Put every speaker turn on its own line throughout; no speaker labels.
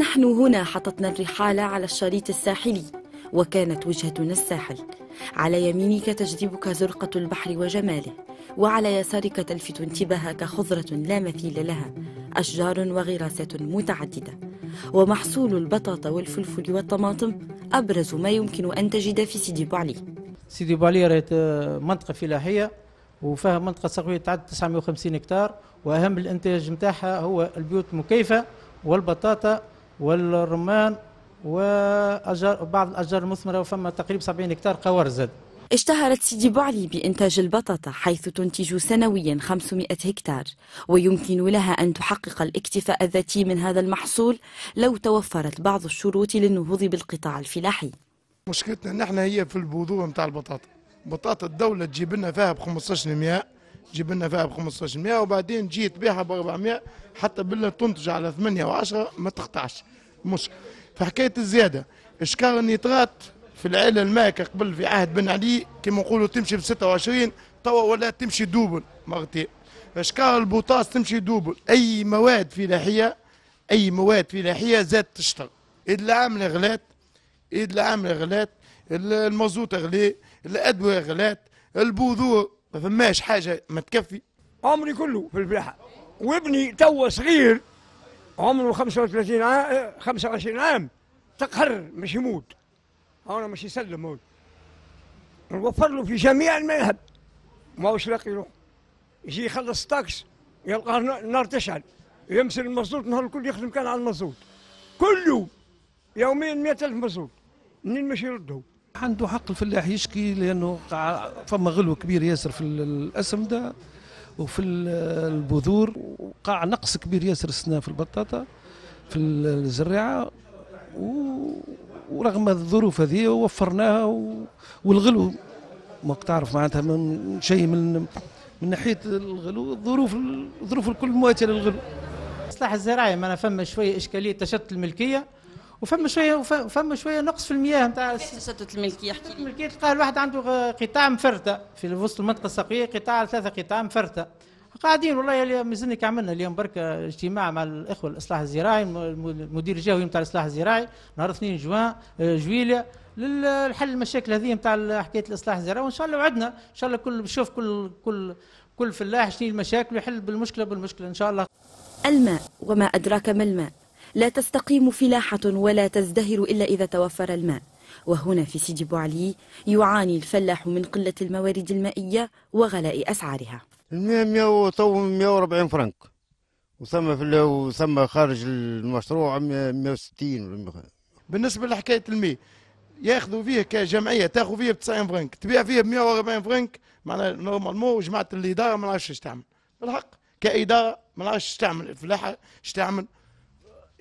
نحن هنا حطتنا الرحال على الشريط الساحلي وكانت وجهتنا الساحل. على يمينك تجذبك زرقة البحر وجماله وعلى يسارك تلفت انتباهك خضرة لا مثيل لها أشجار وغراسات متعددة. ومحصول البطاطا والفلفل والطماطم أبرز ما يمكن أن تجد في سيدي بوعلي.
سيدي بوعلي راهي منطقة فلاحية وفيها منطقة سقوية تعد 950 هكتار وأهم الإنتاج نتاعها هو البيوت المكيفة والبطاطا والرمان وأجار بعض الأشجار المثمرة وفما تقريبا 70 هكتار قوار زاد.
اشتهرت سيدي بوعلي بإنتاج البطاطا حيث تنتج سنويا 500 هكتار ويمكن لها أن تحقق الاكتفاء الذاتي من هذا المحصول لو توفرت بعض الشروط للنهوض بالقطاع الفلاحي.
مشكلتنا نحن هي في البذور نتاع البطاطا. بطاطا الدولة تجيب لنا فيها ب 15 تجيب لنا فيها ب 15 وبعدين تجي تبيعها ب 400 حتى بالله تنتج على 8 و10 ما تقطعش. مش. فحكاية الزيادة. اشكال النيترات في العائله الماكه قبل في عهد بن علي كما نقولوا تمشي ب 26 توا ولا تمشي دوبل مرتين. اشكال البوطاس تمشي دوبل. أي مواد فلاحيه أي مواد فلاحيه زاد تشتغل. اذا العاملة غلات اذا العاملة غلات المازوت غلي الأدوية غلات البذور ما فماش حاجة ما تكفي.
عمري كله في الفلاحه وابني توا صغير عمره 35 عام 25 عام. تقهر مش يموت. أنا مش يسلم هون. نوفر له في جميع المذهب. ما هوش لاقي له يجي يخلص تاكس يلقى النار تشعل. يمسك المصوت نهار الكل يخدم كان على المصوت كل يوم يوميا 100000 مصوت منين مش يرده
عنده حق الفلاح يشكي لأنه فما غلو كبير ياسر في الاسمده وفي البذور وقع نقص كبير ياسر السنة في البطاطا في الزراعه ورغم الظروف هذه وفرناها والغلو ما تعرف معناتها من شيء من من ناحية الغلو الظروف الظروف الكل مواتية للغلو.
الاصلاح الزراعي ما فما شوية إشكالية تشتت الملكية وفما شوية وفما شوية نقص في المياه نتاع
تشتت الملكية؟ احكي
الملكية تلقى الواحد عنده قطاع مفرتة. في وسط المنطقة السقيه قطاع ثلاثة قطاع مفرتة. قاعدين والله مازلنا عملنا اليوم برك اجتماع مع الإخوة الإصلاح الزراعي المدير الجهوي نتاع الإصلاح الزراعي نهار 2 جوان آه، جويليا للحل المشاكل هذه نتاع حكاية الإصلاح الزراعي وإن شاء الله وعدنا. إن شاء الله كل بشوف كل كل كل فلاح شنو المشاكل ويحل بالمشكلة بالمشكلة إن شاء الله.
الماء وما أدراك ما الماء. لا تستقيم فلاحة ولا تزدهر إلا إذا توفر الماء. وهنا في سيدي بوعلي يعاني الفلاح من قلة الموارد المائية وغلاء أسعارها.
الماء 100 تو 140 فرنك. وثم في وثم خارج المشروع 160
بالنسبة لحكاية الماء ياخذوا فيه كجمعية تاخذ فيه ب 90 فرنك. تبيع فيه ب 140 فرنك معناها normalement جماعة الإدارة ما نعرفش تعمل. بالحق كإدارة ما نعرفش تعمل. الفلاحة تعمل.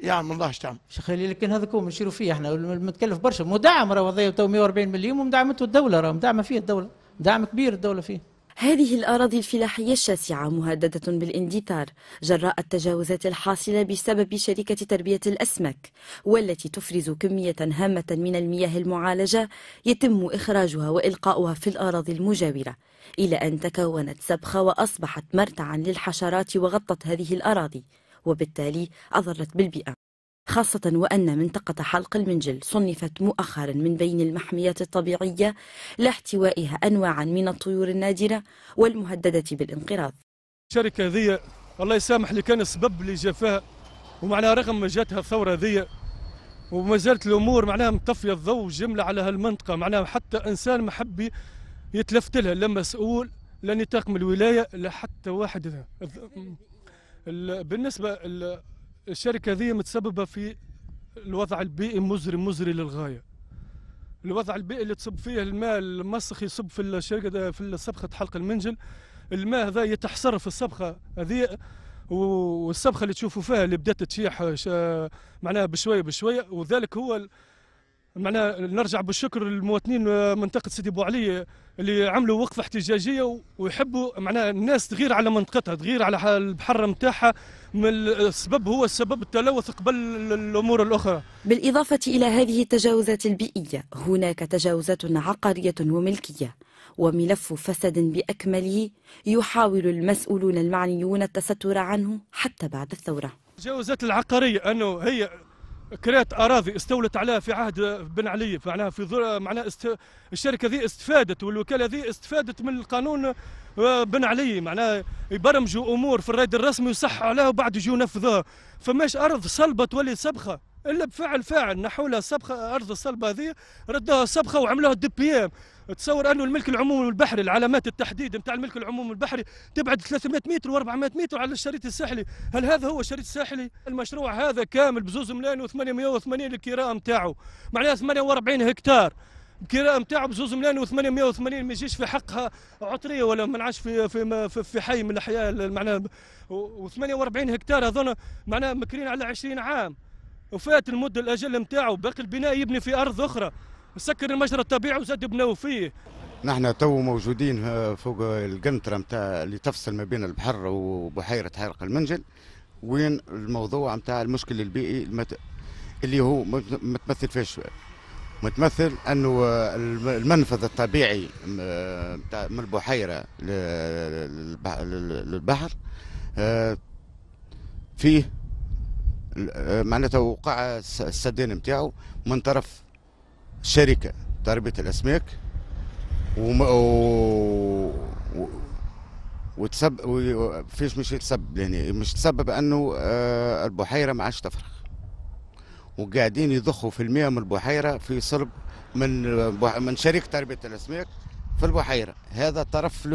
يعلم الله تعمل.
شيخ لكن هذا كوم نشيروا فيه. إحنا متكلف برشا. مدعم راه وظيفه تو 140 مليون ومدعمته الدولة راه مدعمة فيه الدولة. دعم كبير الدولة فيه.
هذه الأراضي الفلاحية الشاسعة مهددة بالإندثار جراء التجاوزات الحاصلة بسبب شركة تربية الأسماك والتي تفرز كمية هامة من المياه المعالجة يتم إخراجها وإلقاؤها في الأراضي المجاورة إلى أن تكونت سبخة وأصبحت مرتعا للحشرات وغطت هذه الأراضي. وبالتالي أضرت بالبيئة خاصة وأن منطقة حلق المنجل صنفت مؤخرا من بين المحميات الطبيعية لاحتوائها أنواعا من الطيور النادرة والمهددة بالانقراض.
الشركة ذي الله يسامح اللي كان السبب اللي جا فيها ومعناها رغم ما جاتها الثورة ذي وما زالت الأمور معناها مطفية الضوء جملة على هالمنطقة معناها حتى إنسان محبي يتلفت لها لا مسؤول لا نطاق من الولاية لا حتى واحد بالنسبة الشركة ذي متسببة في الوضع البيئي مزري مزري للغاية. الوضع البيئي اللي تصب فيه الماء المسخ يصب في الشركة في صبخة حلق المنجل. الماء هذا يتحسر في الصبخة هذه والصبخة اللي تشوفوا فيها اللي بدأت تشيح معناها بشوية بشوية. وذلك هو معناها نرجع بالشكر للمواطنين منطقة سيدي بو علي اللي عملوا وقفة احتجاجية ويحبوا معناها الناس تغير على منطقتها تغير على البحر نتاعها من السبب هو السبب التلوث قبل الأمور الأخرى.
بالإضافة إلى هذه التجاوزات البيئية هناك تجاوزات عقارية وملكية وملف فساد بأكمله يحاول المسؤولون المعنيون التستر عنه حتى بعد الثورة.
التجاوزات العقارية أنه هي كريت أراضي استولت عليها في عهد بن علي معناها في ظل معناها است... الشركة ذي استفادت والوكالة ذي استفادت من القانون آه، بن علي. معناها يبرمجوا أمور في الرائد الرسمي ويصحوا عليها وبعد يجوا ينفذوها فماش أرض صلبه تولي سبخه إلا بفعل فاعل نحوا لها سبخه أرض الصلبة هذه ردوها سبخه وعملوها DPM تصور أنه الملك العمومي البحري العلامات التحديد نتاع الملك العمومي البحري تبعد 300 متر و400 متر على الشريط الساحلي. هل هذا هو الشريط الساحلي؟ المشروع هذا كامل بزوز ملايين و880 الكراء نتاعو معناها 48 هكتار. الكراء نتاعو بزوز ملايين و880 ما يجيش في حقها عطرية ولا ما نعرفش في في في حي من الأحياء معناها و48 هكتار هذونا معناها مكرين على 20 عام. وفات المدة الأجل نتاعو باقي البناء يبني في أرض أخرى. سكر المجرى الطبيعي وزاد بناو فيه.
نحن تو موجودين فوق القنطرة متاع اللي تفصل ما بين البحر وبحيرة حرق المنجل. وين الموضوع متاع المشكل البيئي المت... اللي هو متمثل فيش؟ متمثل أنه المنفذ الطبيعي من البحيرة للبحر آه، فيه معناتها وقع السدين نتاعو من طرف شركة تربية الأسماك وم... و... وتسب فيش مش يتسبب يعني مش تسبب أنه آه، البحيرة ما عادش تفرخ. وقاعدين يضخوا في المياه من البحيرة في صلب من من شركه تربية الأسماك في البحيرة. هذا طرف ل...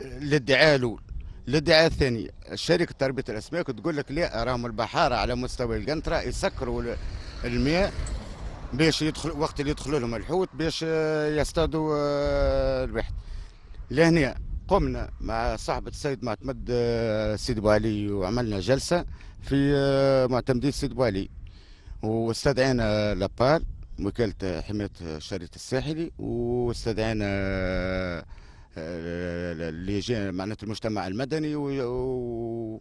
للادعاء الأول. الادعاء الثاني شركه تربية الأسماك تقول لك لا راهم البحارة على مستوى القنطرة يسكروا المياه باش يدخل وقت اللي يدخلوا لهم الحوت باش يصطادوا آه، البحث لهنا قمنا مع صاحبة السيد معتمد آه، سيد ابو علي وعملنا جلسة في آه، معتمدين سيد ابو علي واستدعينا لابال وكالة حماية الشريط الساحلي واستدعينا اللي معناتها المجتمع المدني و...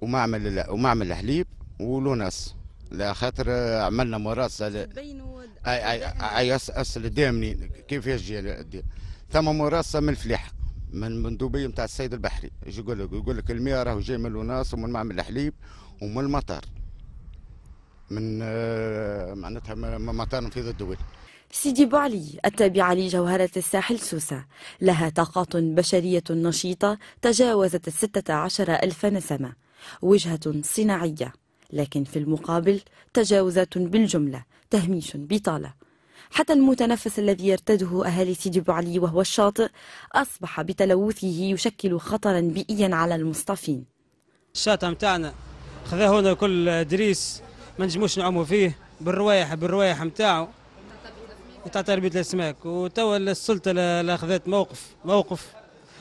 ومعمل ومعمل الحليب ولوناس. لا خاطر عملنا مراسله اي اي اي أصل دامنين كيف يجي ثم مراسله من الفلاحه من مندوبيه نتاع السيد البحري. يجي يقول لك يقول لك المياه راهو جاي من الوناس ومن معمل الحليب ومن المطار. من آه، معناتها مطار نفيذ الدول.
سيدي بوعلي التابعة لجوهرة الساحل سوسة. لها طاقات بشرية نشيطة تجاوزت الستة عشر ألف نسمة. وجهة صناعية. لكن في المقابل تجاوزات بالجملة تهميش بطالة. حتى المتنفس الذي يرتده أهالي سيدي بوعلي وهو الشاطئ أصبح بتلوثه يشكل خطرا بيئيا على المصطفين.
الشاطئ متاعنا خذاه هنا كل دريس ما نجموش نعوموا فيه بالروايح بالروايح متاعه تاع تربية الأسماك وتوا السلطة أخذت موقف موقف.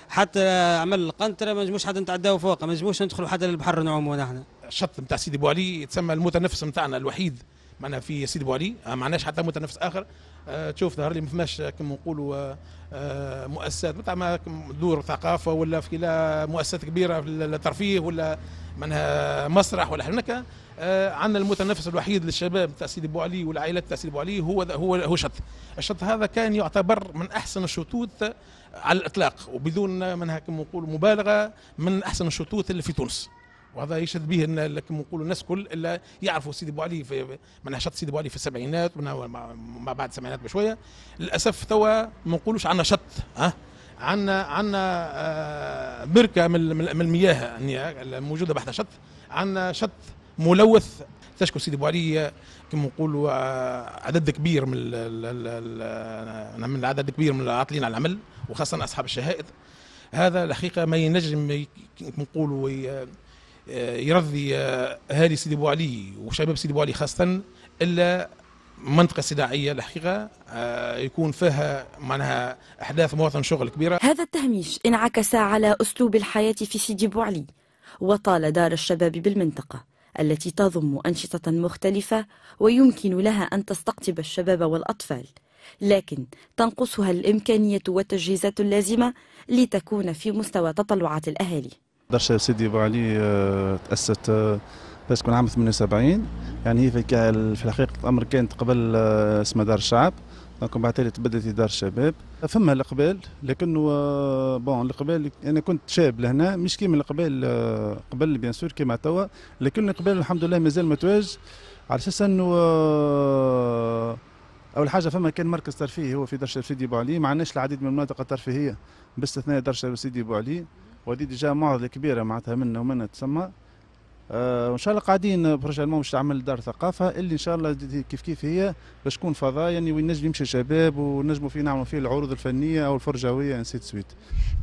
حتى عمل القنطرة ما نجموش حتى نتعداو فوقه ما نجموش ندخلوا حتى للبحر نعوموا نحن.
الشط نتاع سيدي بوالي يتسمى المتنفس نتاعنا الوحيد معنا في سيدي بوالي ما عندناش حتى متنفس آخر. أه تشوف ظهر لي ما فماش كما نقولوا أه مؤسسات متاع دور ثقافة ولا في مؤسسات كبيرة في الترفيه ولا منها مسرح ولا هناك آه عندنا المتنفس الوحيد للشباب تاع سيدي بو علي والعائلات تاع سيدي بو علي هو هو هو شط. الشط هذا كان يعتبر من أحسن الشطوط على الإطلاق وبدون منها كما نقول مبالغة من أحسن الشطوط اللي في تونس. وهذا يشهد به إن كما نقولوا الناس كل إلا يعرفوا سيدي أبو علي في من شط سيدي أبو علي في السبعينات ما بعد السبعينات بشوية. للأسف توا ما نقولوش عندنا شط ها؟ عندنا عندنا آه، بركة من من المياه الموجودة بحث شط عندنا شط ملوث تشكو سيدي أبو علي كما نقولوا آه، عدد كبير من من العدد كبير من العاطلين على العمل وخاصة أصحاب الشهائد. هذا الحقيقة ما ينجم نقولوا يرضي آه، أهالي سيدي أبو علي وشباب سيدي أبو علي خاصة إلا منطقة صناعية الحقيقة آه، يكون فيها معناها أحداث مواطن شغل كبيرة.
هذا التهميش انعكس على أسلوب الحياة في سيدي بو علي وطال دار الشباب بالمنطقة التي تضم أنشطة مختلفة ويمكن لها أن تستقطب الشباب والأطفال لكن تنقصها الإمكانية والتجهيزات اللازمة لتكون في مستوى تطلعات الأهالي.
درشة سيدي أبو علي آه، تأسست آه، بس كون عام 78 يعني هي في الحقيقة الأمر كانت قبل آه، اسمها دار الشعب. دونك بعد تالي تبدلت دار الشباب. فما القبال لكنه بون القبال أنا كنت شاب لهنا مش كيما القبال قبل بيان سور كيما توا. لكن القبال الحمد لله مازال متواج على أساس إنه أول حاجة فما كان مركز ترفيهي هو في درشه سيدي أبو علي. ما عندناش العديد من المناطق الترفيهية باستثناء درشه سيدي أبو وهذه ديجا معضلة كبيرة معناتها منا ومنا تسمى. آه وإن شاء الله قاعدين بروجيرمون باش تعمل دار ثقافة اللي إن شاء الله كيف كيف هي؟ باش تكون فضاء يعني وين نجم يمشي شباب ونجموا فيه نعملوا فيه العروض الفنية أو الفرجويه نسيت سويت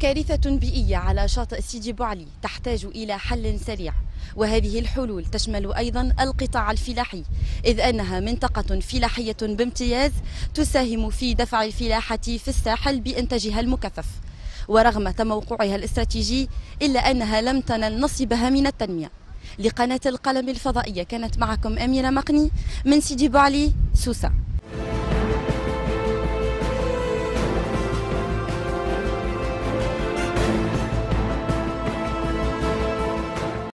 كارثة بيئية على شاطئ سيدي بوعلي تحتاج إلى حل سريع وهذه الحلول تشمل أيضا القطاع الفلاحي إذ أنها منطقة فلاحية بامتياز تساهم في دفع الفلاحة في الساحل بإنتاجها المكثف. ورغم تموقعها الاستراتيجي إلا أنها لم تنل نصيبها من التنمية. لقناة القلم الفضائية كانت معكم أميرة مقني من سيدي بوعلي سوسة.